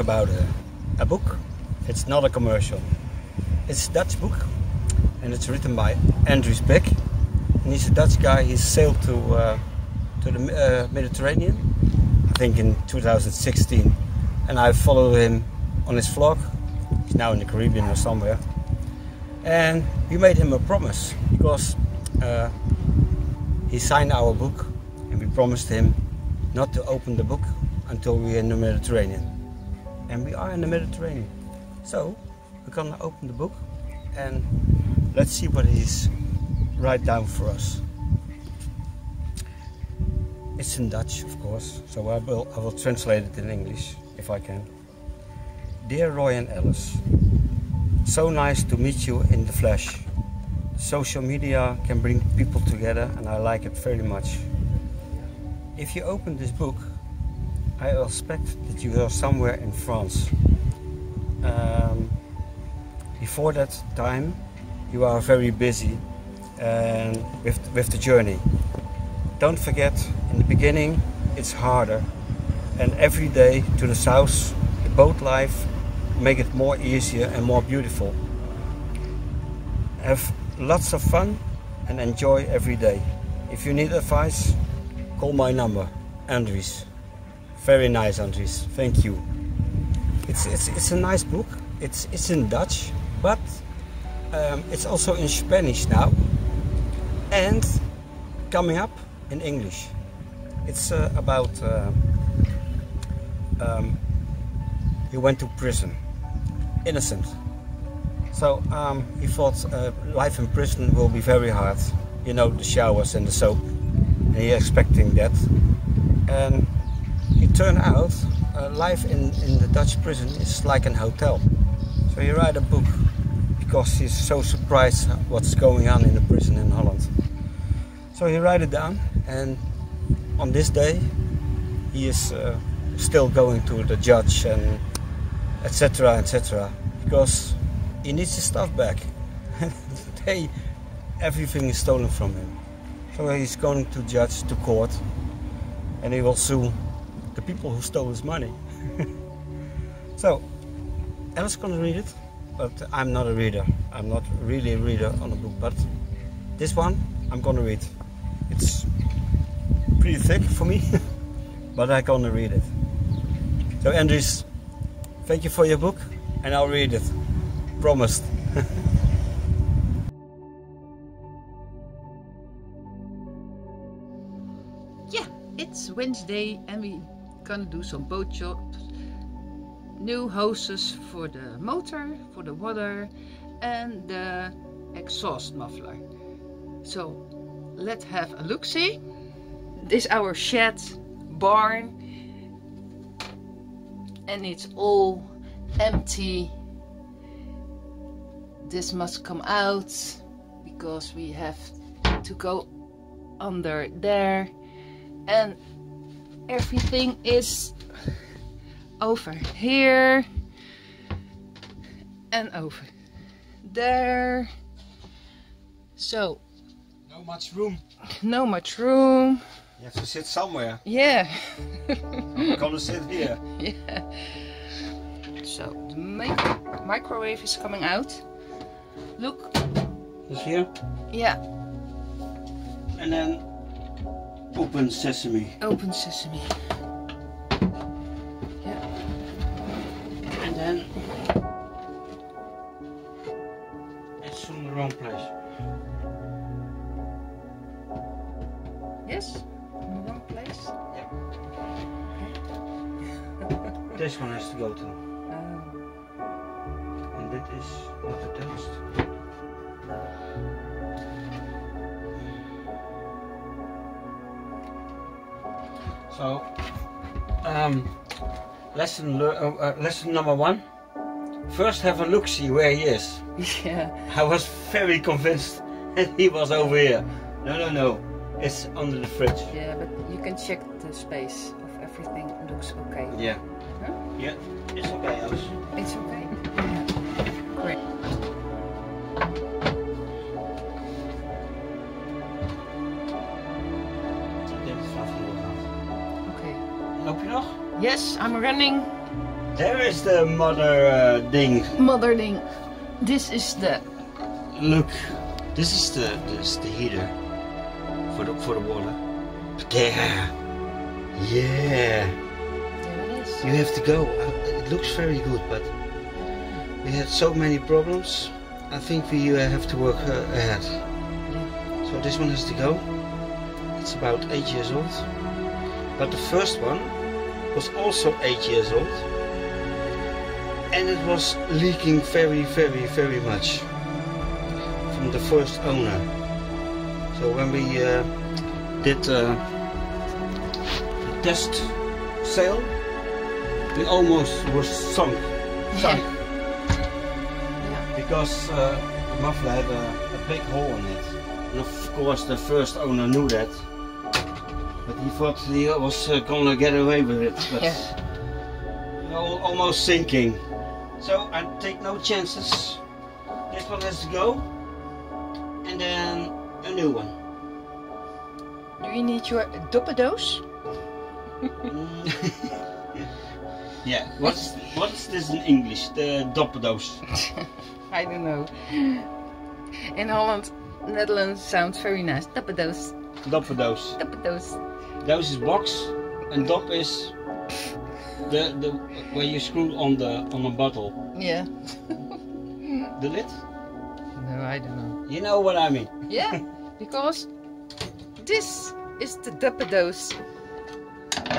about a, a book. It's not a commercial. It's a Dutch book, and it's written by Andries Bik. And he's a Dutch guy. He sailed to uh, to the uh, Mediterranean, I think in 2016, and I followed him on his vlog. He's now in the Caribbean or somewhere. And we made him a promise because uh, he signed our book, and we promised him not to open the book until we're in the Mediterranean. And we are in the Mediterranean. So we're gonna open the book and let's see what he's write down for us. It's in Dutch, of course, so I will, I will translate it in English if I can. Dear Roy and Alice, so nice to meet you in the flesh. Social media can bring people together and I like it very much. If you open this book, I expect that you are somewhere in France. Um, before that time, you are very busy and with, with the journey. Don't forget, in the beginning, it's harder. And every day to the south, the boat life make it more easier and more beautiful. Have lots of fun and enjoy every day. If you need advice, call my number, Andries. Very nice, Andries. Thank you. It's, it's, it's a nice book. It's, it's in Dutch, but um, it's also in Spanish now and coming up in English. It's uh, about uh, um, he went to prison, innocent. So um, he thought uh, life in prison will be very hard. You know, the showers and the soap. And he expecting that. And it turned out uh, life in, in the Dutch prison is like an hotel. So he write a book because he's so surprised what's going on in the prison in Holland. So he write it down and on this day he is uh, still going to the judge and etc etc because he needs his stuff back. they, everything is stolen from him. So he's going to judge to court and he will sue the people who stole his money. so Alice gonna read it, but I'm not a reader. I'm not really a reader on a book, but this one I'm gonna read. It's pretty thick for me, but I'm gonna read it. So Andries, thank you for your book, and I'll read it. Promised. yeah, it's Wednesday and we gonna do some boat shots. New hoses for the motor, for the water and the exhaust muffler. So let's have a look-see. This is our shed, barn and it's all empty this must come out because we have to go under there and everything is over here and over there so No much room. no much room You have to sit somewhere. yeah I'm gonna sit here. yeah so the mic microwave is coming out look Just here. yeah And then open sesame. open sesame yeah And then it's in the wrong place. yes in the wrong place Yeah. This one has to go to. Um, And that is not attached. So, um, lesson uh, uh, lesson number one. First, have a look, see where he is. yeah I was very convinced that he was over here. No, no, no. It's under the fridge. yeah but you can check the space of everything looks okay Yeah. Huh? Yeah. It's okay, Alice. it's okay yes I'm running there is the mother uh, ding. Mothering. This is the Look, this is the this is the heater for the for the water. But there, yeah, there it is. you have to go. Uh, It looks very good, but we had so many problems. I think we uh, have to work uh, ahead. So this one has to go. It's about eight years old. But the first one was also eight years old. And it was leaking very, very, very much from the first owner. So when we uh, did uh, the test sail, we almost was sunk. Sunk. Yeah. Because uh, the muffler had a, a big hole in it. And of course the first owner knew that. He thought he was uh, gonna get away with it. But Yeah. almost sinking. So I take no chances. This one has to go. And then a new one. Do you need your doppedoos? Mm. yeah, what's what's this in English? The doppedoos. I don't know. In Holland, Netherlands sounds very nice. Doppedoos. Doppedoos. Doppedoos. Those is box and top is the the where you screw on the on a bottle. Yeah. The lid? No, I don't know. You know what I mean. Yeah, because this is the doppedoos.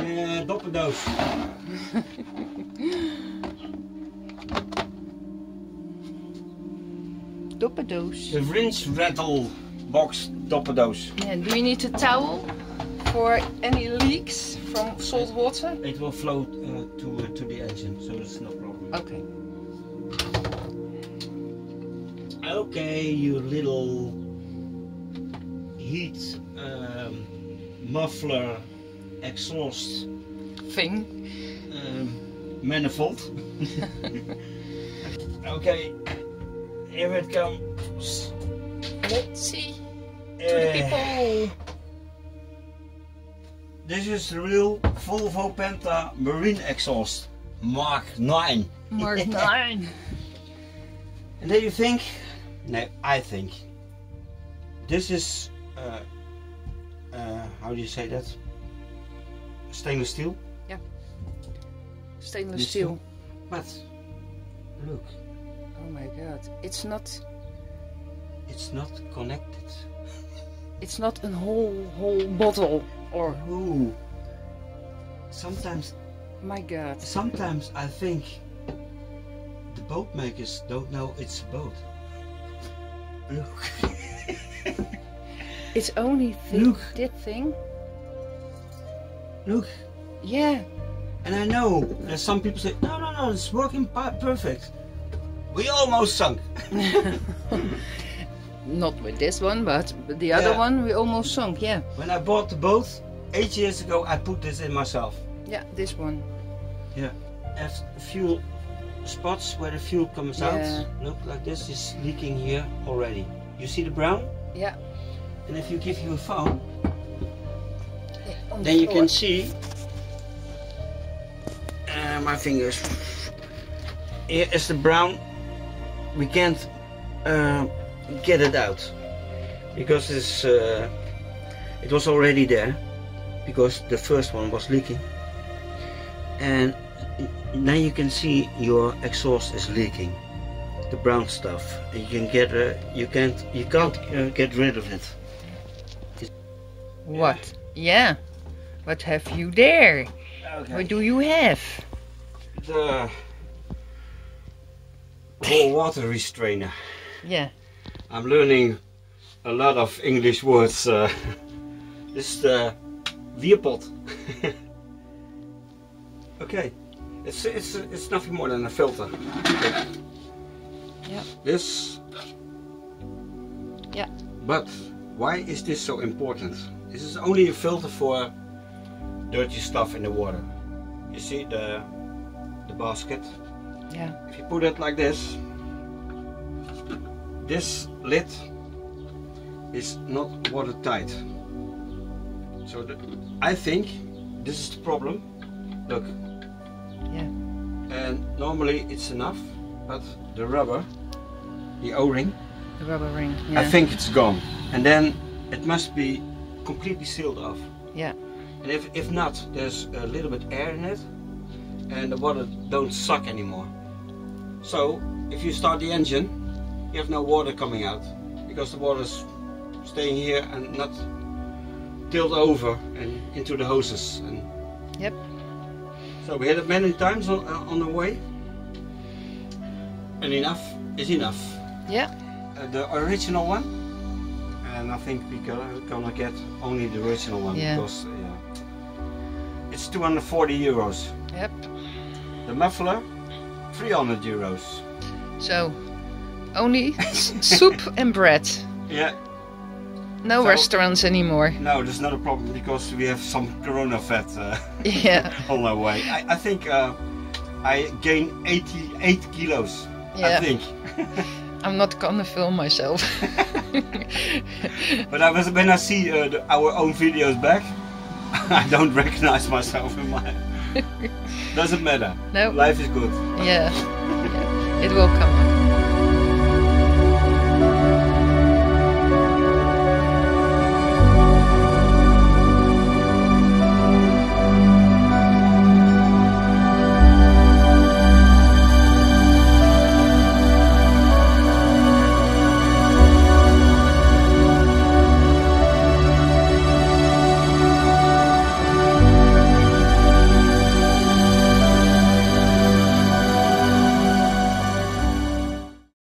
Yeah, doppedoos. Doppedoos. The rinse rattle box doppedoos. Yeah, do you need a towel for any leaks from salt water? It will float uh, to uh, to the engine, so it's no problem. Okay. Okay, you little heat um, muffler exhaust Thing. um, manifold. okay, here it comes. Let's see. To the Eh, people. This is the real Volvo Penta marine exhaust, Mark 9. Mark 9. And then you think, no, I think, this is, uh, uh, how do you say that? Stainless steel. Yeah. Stainless This steel. But look, Oh my god. It's not it's not connected. It's not a whole whole bottle or Ooh. Sometimes, my god. sometimes I think the boat makers don't know it's a boat. Look. It's only thi- Look. that thing. Look. Yeah. And I know there's some people say, no, no, no, it's working perfect. We almost sunk. Not with this one, but the other Yeah. one we almost sunk. Yeah. When I bought the boat eight years ago, I put this in myself. Yeah, this one. Yeah. There's a few spots where the fuel comes Yeah. out. Look like this is leaking here already. You see the brown? Yeah. And if you give you a phone, on the then you can see uh, my fingers. Here is the brown. We can't uh, get it out because it's uh, it was already there because the first one was leaking, and now you can see your exhaust is leaking. The brown stuff. And you can get uh, you can't you can't uh, get rid of it. What? Yeah. What have you there? Okay. What do you have? the whole water restrainer. Yeah. I'm learning a lot of English words. Uh, this is the Weerpot. okay, it's it's it's nothing more than a filter. Yeah. This. Yeah. But why is this so important? This is only a filter for dirty stuff in the water. You see the the basket. Yeah. If you put it like this, this lid is not watertight. So the, I think this is the problem. Look, Yeah. and normally it's enough, but the rubber, the O-ring, The rubber ring. I think it's gone. And then it must be completely sealed off. Yeah. And if, if not, there's a little bit air in it and the water don't suck anymore. So if you start the engine, you have no water coming out because the water's staying here and not tilt over and into the hoses. And Yep. so we had it many times on, uh, on the way. And enough is enough. Yeah. Uh, the original one, and I think we are gonna get only the original one Yeah. because uh, yeah, it's 240 euros. Yep. The muffler, 300 euros. So only soup and bread. Yeah, No So- restaurants anymore. no, there's not a problem because we have some Corona fat uh, Yeah. on our way. I, I think uh, I gained 88 kilos. Yeah. I think. I'm not gonna film myself. But I was, when I see uh, the, our own videos back, I don't recognize myself in mine. Doesn't matter. No. Life is good. yeah. yeah. It will come.